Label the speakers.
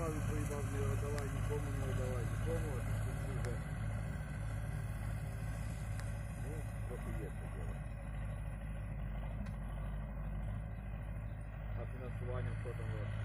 Speaker 1: сразу проебал, не отдавай никому, не отдавай никому, ну, а ты что уже. Ну, охуенно дело. А финансованием кто там у?